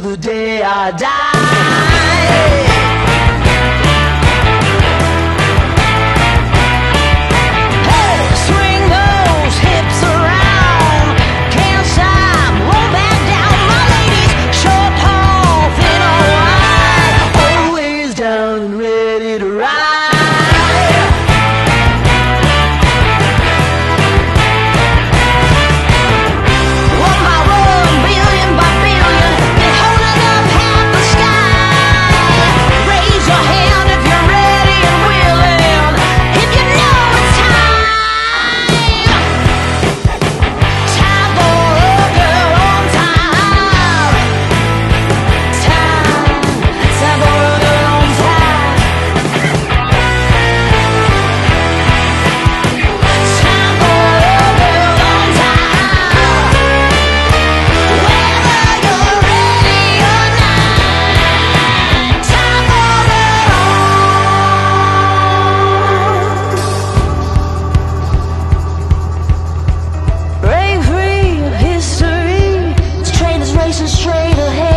the day I die. straight ahead.